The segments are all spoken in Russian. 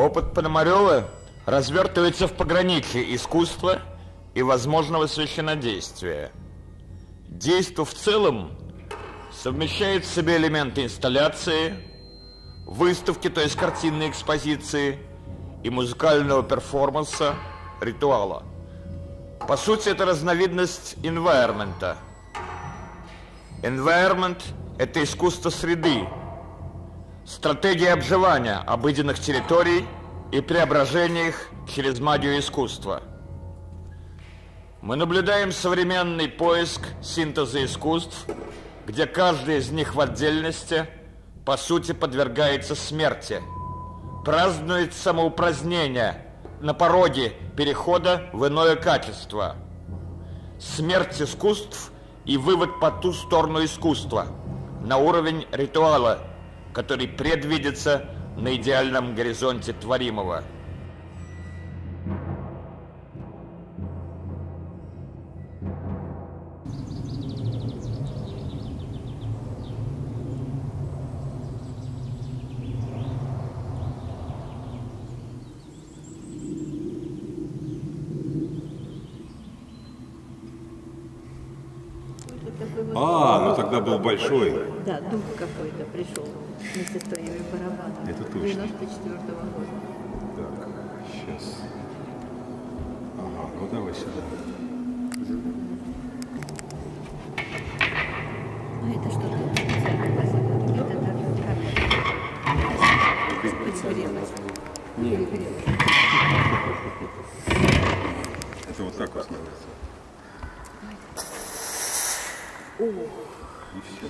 Опыт Пономарева развертывается в пограничье искусства и возможного священнодействия. Действо в целом совмещает в себе элементы инсталляции, выставки, то есть картинной экспозиции, и музыкального перформанса, ритуала. По сути, это разновидность environment. Environment – это искусство среды, стратегия обживания обыденных территорий и преображения их через магию искусства. Мы наблюдаем современный поиск синтеза искусств, где каждый из них в отдельности, по сути, подвергается смерти, празднует самоупразднение на пороге перехода в иное качество. Смерть искусств и вывод по ту сторону искусства, на уровень ритуала, который предвидится на идеальном горизонте творимого – А, ну тогда был большой. Да, дух какой-то пришел вместе с твоими барабанами. Это точно. 94 -го года. Так, сейчас. Ага, ну давай сюда. Ну это что-то возьмем. Это даже как подогрелось. Перегрелось. Это вот так вот становится. О, И все.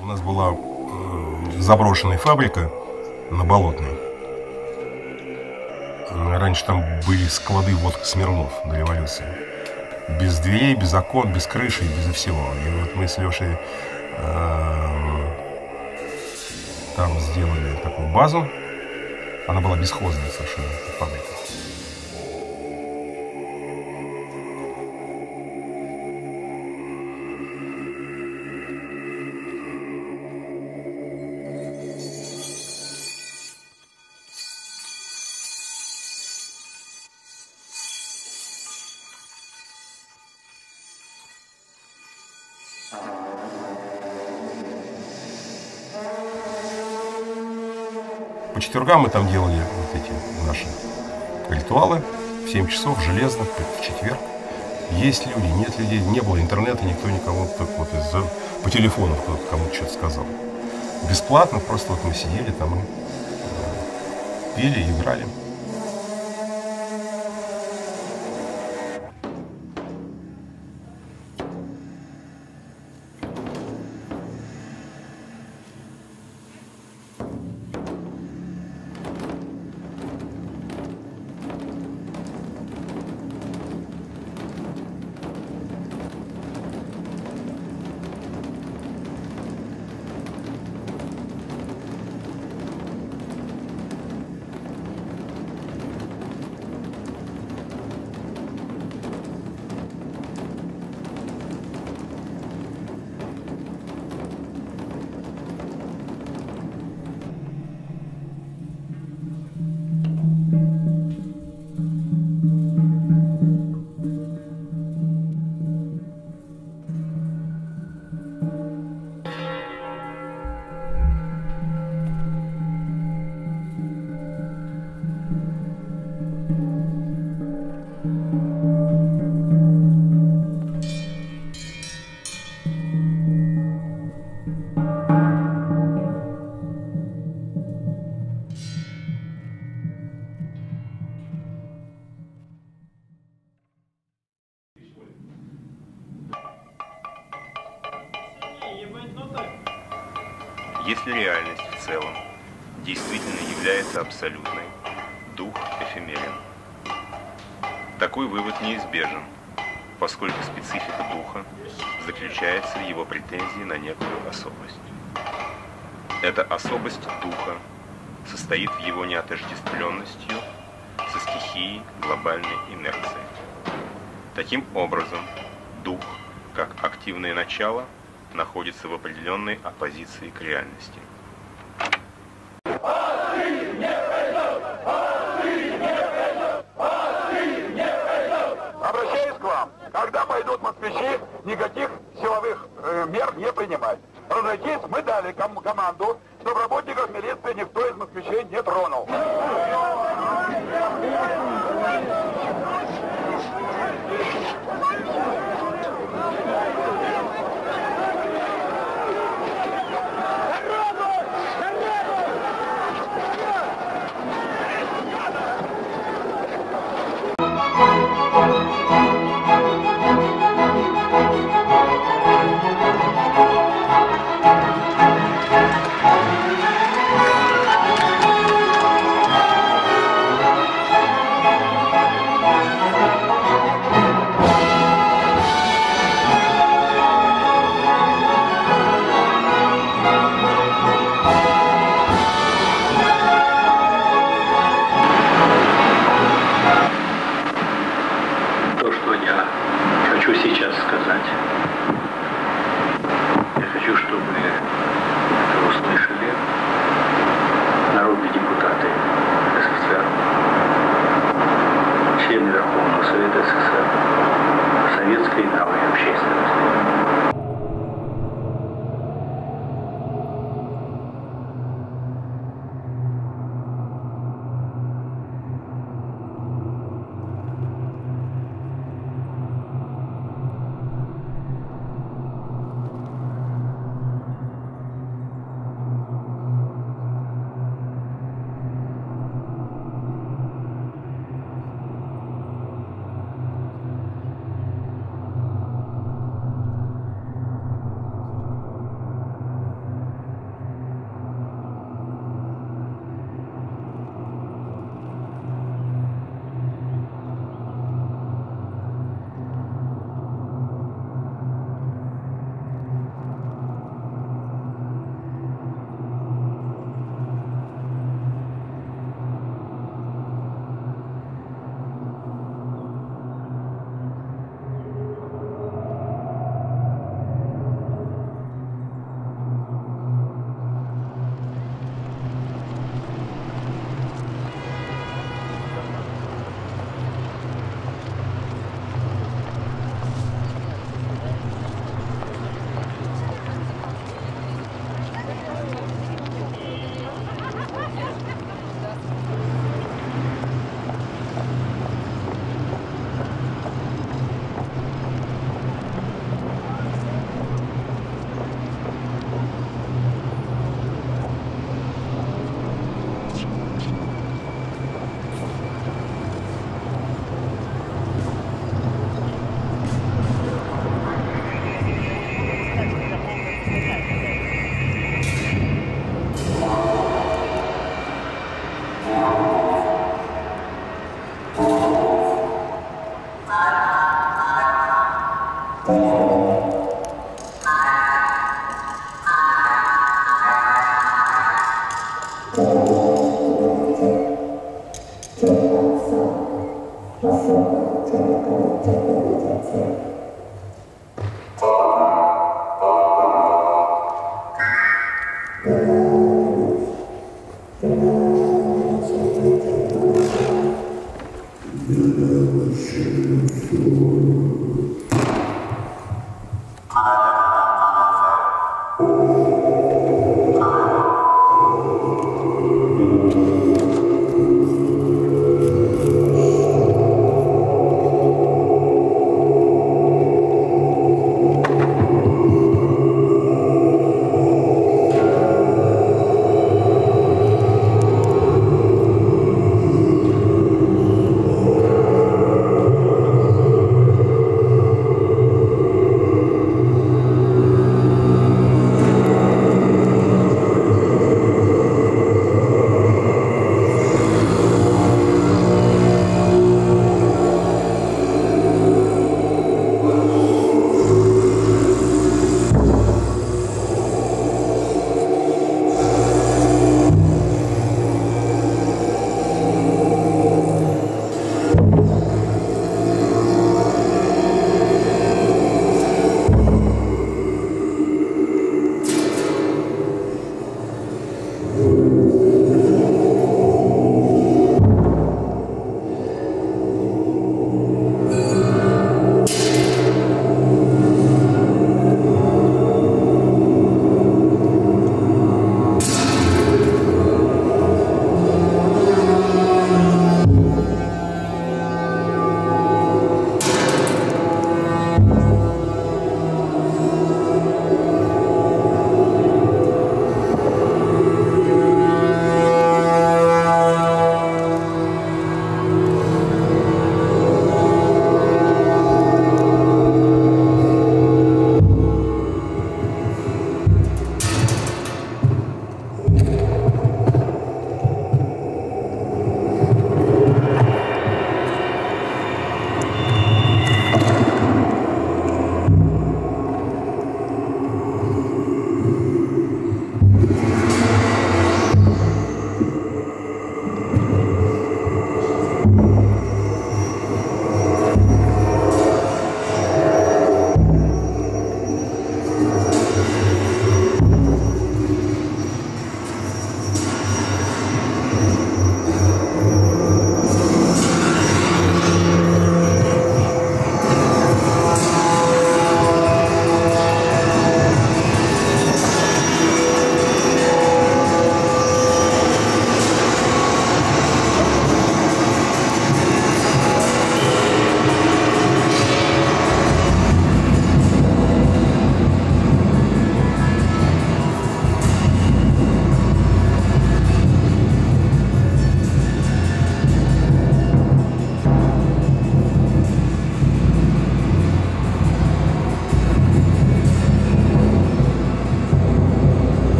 У нас была э, заброшенная фабрика на Болотной. М, Раньше там были склады водки Смирнов до революции. Без дверей, без окон, без крыши, без всего. И вот мы с Лешей эм, там сделали такую базу. Она была бесхозная совершенно, фабрика. По четвергам мы там делали вот эти наши ритуалы в 7 часов железно в четверг. Есть люди, нет людей, не было интернета, никто никому так вот из-за по телефону кто-то кому-то что-то сказал. Бесплатно, просто вот мы сидели там и э, пели, играли. Специфика духа заключается в его претензии на некую особость. Эта особость духа состоит в его неотождествленностью со стихией глобальной инерции. Таким образом, дух, как активное начало, находится в определенной оппозиции к реальности. Москвичи, никаких силовых э, мер не принимать. Разойтись, мы дали ком- команду, чтобы работников милиции никто из москвичей не тронул.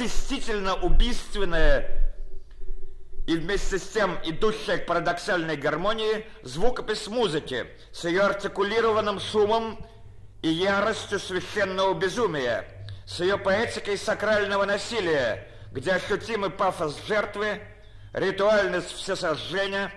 Очистительно убийственная и вместе с тем идущая к парадоксальной гармонии звукопись музыки с ее артикулированным шумом и яростью священного безумия, с ее поэтикой сакрального насилия, где ощутимый пафос жертвы, ритуальность всесожжения,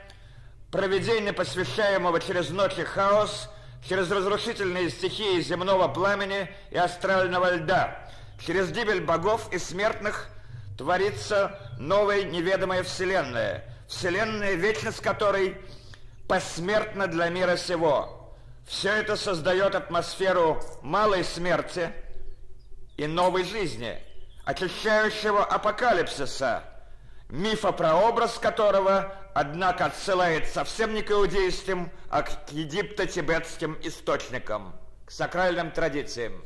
проведение посвящаемого через ночи хаос, через разрушительные стихии земного пламени и астрального льда, через гибель богов и смертных творится новая неведомая вселенная, вселенная, вечность которой посмертна для мира сего. Все это создает атмосферу малой смерти и новой жизни, очищающего апокалипсиса, мифопрообраз которого, однако, отсылает совсем не к иудейским, а к египто-тибетским источникам, к сакральным традициям.